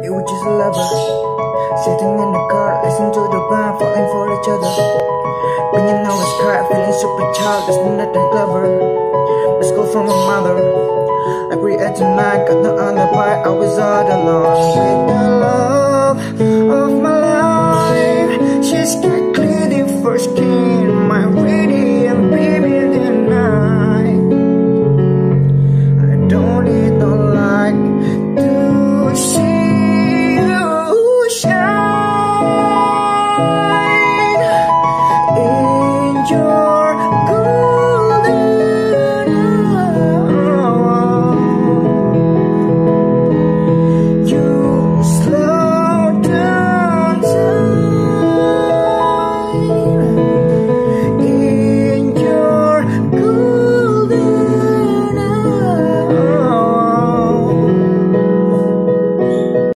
You were just lovers, Sitting in the car, listening to the band falling for each other. When you know it's cry, feeling super childish, nothing clever. Let's go from my mother. I pray at night, got no alibi, I was all alone. With the love of my life. She's got clear for skin, my radiant baby tonight. I don't